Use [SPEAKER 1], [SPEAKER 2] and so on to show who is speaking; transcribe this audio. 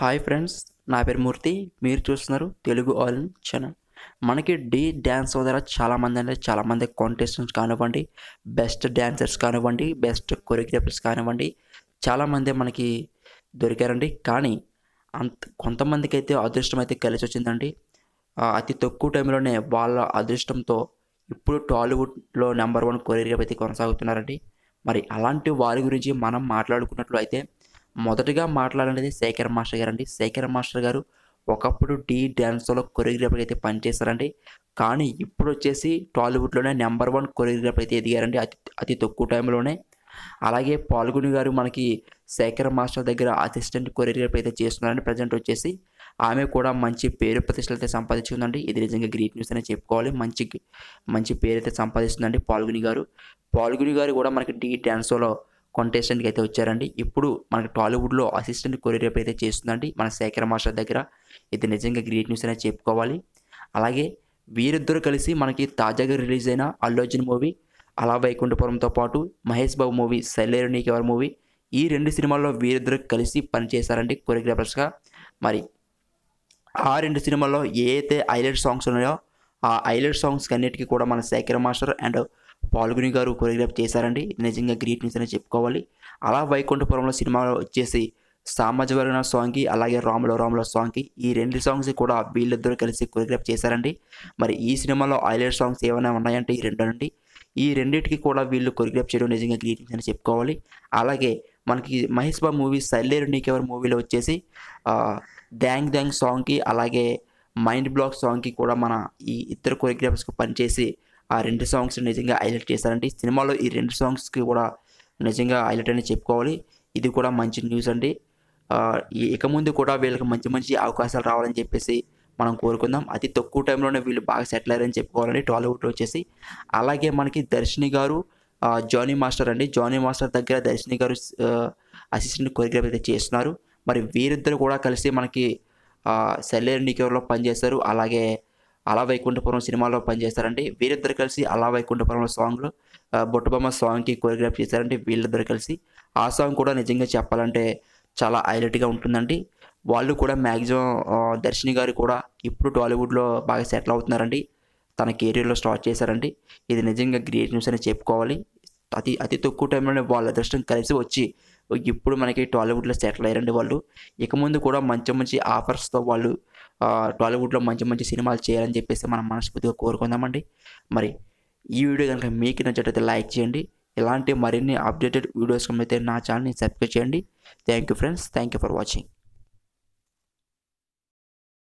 [SPEAKER 1] Hi friends నా పేరు మూర్తి. మీరు చూస్తున్నారు తెలుగు ఆల్ ఛానల్. మనకి డీ డ్యాన్స్ ద్వారా చాలామంది అంటే చాలామంది కాంటెస్టెంట్స్ కానివ్వండి బెస్ట్ డ్యాన్సర్స్ కానివ్వండి బెస్ట్ కొరియోగ్రాఫర్స్ కానివ్వండి చాలామంది మనకి దొరికారండి. కానీ అంత కొంతమందికి అయితే అదృష్టం అయితే కలిసి వచ్చిందండి. అతి తక్కువ టైంలోనే వాళ్ళ అదృష్టంతో ఇప్పుడు టాలీవుడ్లో నెంబర్ వన్ కొరియోగ్రాఫర్ అయితే కొనసాగుతున్నారండి. మరి అలాంటి వారి గురించి మనం మాట్లాడుకున్నట్లు అయితే మొదటగా మాట్లాడేది శేఖర్ మాస్టర్ గారు అండి శేఖర్ మాస్టర్ గారు ఒకప్పుడు డీ డ్యాన్స్లో కొరియోగ్రాఫర్ అయితే పనిచేశారండి. కానీ ఇప్పుడు వచ్చేసి టాలీవుడ్లోనే నెంబర్ వన్ కొరియోగ్రాఫర్ అయితే ఎదిగారండి అతి అతి తక్కువ టైంలోనే. అలాగే పాల్గొని గారు మనకి శేఖర్ మాస్టర్ దగ్గర అసిస్టెంట్ కొరియోగ్రాఫర్ అయితే చేస్తున్నారండి. ప్రజెంట్ వచ్చేసి ఆమె కూడా మంచి పేరు ప్రతిష్టలు అయితే సంపాదించుకుందండి. ఇది నిజంగా గ్రేట్ న్యూస్ అనే చెప్పుకోవాలి. మంచి మంచి పేరు అయితే సంపాదిస్తుందండి పాల్గొని గారు. పాల్గొని గారు కూడా మనకి డీ డ్యాన్స్లో కాంటెస్టెంట్కి అయితే వచ్చారండి. ఇప్పుడు మనకి టాలీవుడ్లో అసిస్టెంట్ కొరియోగ్రాఫర్ అయితే చేస్తుందండి. మన శేఖర్ మాస్టర్ దగ్గర ఇది నిజంగా గ్రేట్ న్యూస్ అనే చెప్పుకోవాలి. అలాగే వీరిద్దరు కలిసి మనకి తాజాగా రిలీజ్ అయిన అల్లు అర్జున్ మూవీ అలా వైకుంఠపురంతో పాటు మహేష్ బాబు మూవీ సల్లేరు నీకెవర్ మూవీ ఈ రెండు సినిమాల్లో వీరిద్దరు కలిసి పనిచేశారండి కొరియోగ్రాఫర్స్గా మరి ఆ రెండు సినిమాల్లో ఏ అయితే హైలైట్ సాంగ్స్ ఉన్నాయో ఆ హైలైట్ సాంగ్స్ అన్నిటికీ కూడా మన శేఖర్ మాస్టర్ అండ్ పాల్గొని గారు కొరియోగ్రాఫ్ చేశారండి. నిజంగా గ్రేట్ న్యూస్ అని చెప్పుకోవాలి. అలా వైకుంఠపురంలో సినిమాలో వచ్చేసి సామాజిక సాంగ్కి అలాగే రాములో రాములో సాంగ్కి ఈ రెండు సాంగ్స్ కూడా వీళ్ళిద్దరూ కలిసి కొరియోగ్రాఫ్ చేశారండి. మరి ఈ సినిమాలో హైలైట్ సాంగ్స్ ఏమైనా ఉన్నాయంటే ఈ రెండు అండి. ఈ రెండింటికి కూడా వీళ్ళు కొరియోగ్రాఫ్ చేయడం నిజంగా గ్రీటింగ్స్ అని చెప్పుకోవాలి. అలాగే మనకి మహేష్ బాబు మూవీ సైలేరు నీకెవర్ మూవీలో వచ్చేసి డ్యాంగ్ డ్యాంగ్ సాంగ్కి అలాగే మైండ్ బ్లాక్ సాంగ్కి కూడా మన ఈ ఇద్దరు కొరియోగ్రాఫర్స్కి పనిచేసి ఆ రెండు సాంగ్స్ నిజంగా హైలైట్ చేశారండి సినిమాలో ఈ రెండు సాంగ్స్కి కూడా నిజంగా హైలైట్ అని చెప్పుకోవాలి. ఇది కూడా మంచి న్యూస్ అండి. ఇక ముందు కూడా వీళ్ళకి మంచి మంచి అవకాశాలు రావాలని చెప్పేసి మనం కోరుకుందాం. అతి తక్కువ టైంలోనే వీళ్ళు బాగా సెటిల్ అయ్యారని చెప్పుకోవాలండి. టాలీవుడ్లో వచ్చేసి. అలాగే మనకి దర్శిని గారు జానీ మాస్టర్ అండి. జానీ మాస్టర్ దగ్గర దర్శిని గారు అసిస్టెంట్ కొరియోగ్రాఫర్ అయితే చేస్తున్నారు. మరి వీరిద్దరు కూడా కలిసి మనకి సెల్లేరు నీకెవరిలో పనిచేశారు అలాగే అలా వైకుంఠపురం సినిమాలో పనిచేస్తారండి. వీరిద్దరు కలిసి అలా వైకుంఠపురంలో సాంగ్లో బొట్టుబొమ్మ సాంగ్కి కొరియోగ్రాఫ్ చేశారండి వీళ్ళిద్దరు కలిసి. ఆ సాంగ్ కూడా నిజంగా చెప్పాలంటే చాలా హైలైట్గా ఉంటుందండి. వాళ్ళు కూడా మ్యాక్సిమం దర్శిని గారు కూడా ఇప్పుడు టాలీవుడ్లో బాగా సెటిల్ అవుతున్నారండి. తన కెరీర్లో స్టార్ట్ చేశారండి. ఇది నిజంగా గ్రేట్ న్యూస్ అని చెప్పుకోవాలి. అతి అతి తక్కువ టైంలోనే వాళ్ళ అదృష్టం కలిసి వచ్చి ఇప్పుడు మనకి టాలీవుడ్లో సెటిల్ అయ్యారండి వాళ్ళు. ఇక ముందు కూడా మంచి మంచి ఆఫర్స్తో వాళ్ళు టాలీవుడ్లో మంచి మంచి సినిమాలు చేయాలని చెప్పేసి మనం మనస్ఫూర్తిగా కోరుకుందామండి. మరి ఈ వీడియో కనుక మీకు నచ్చినట్లయితే లైక్ చేయండి. ఇలాంటి మరిన్ని అప్డేటెడ్ వీడియోస్ అయితే నా ఛానల్ని సబ్స్క్రైబ్ చేయండి. Thank you friends. Thank you for watching.